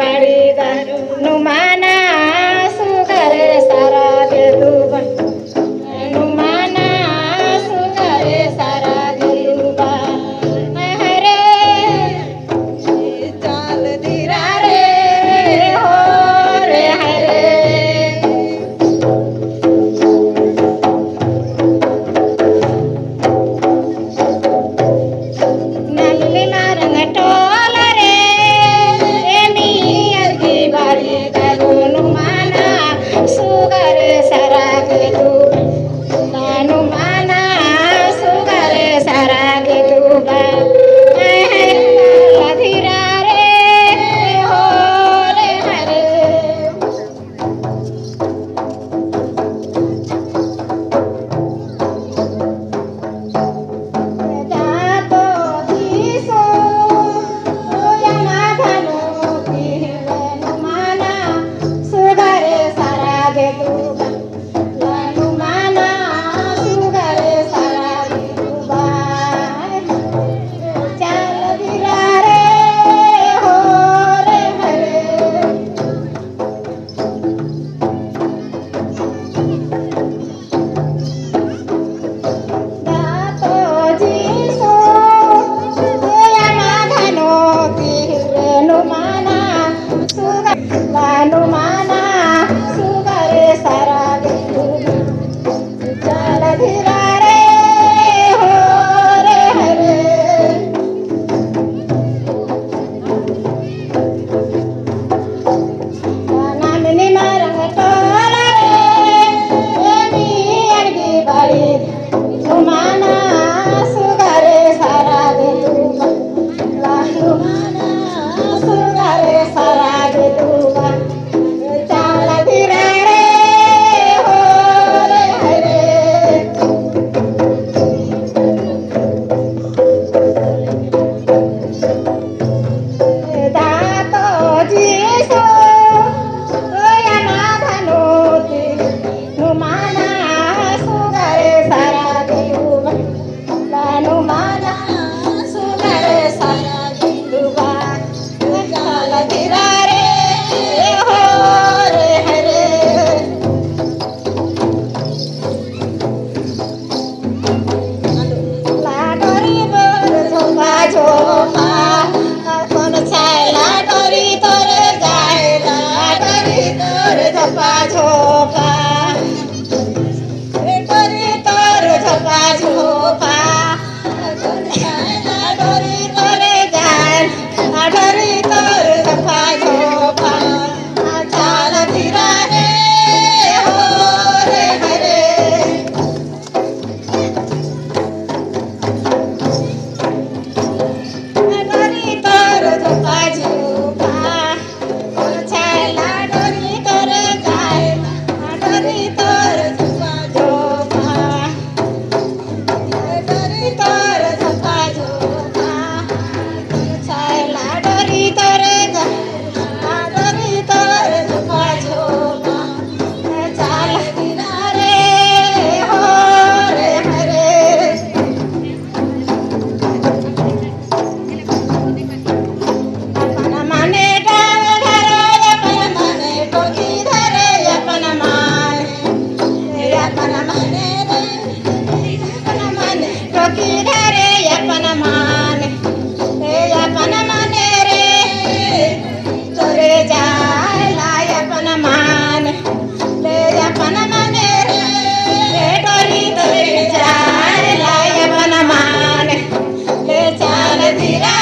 ಬಾಡಿದನು ಮಾನ better. Let me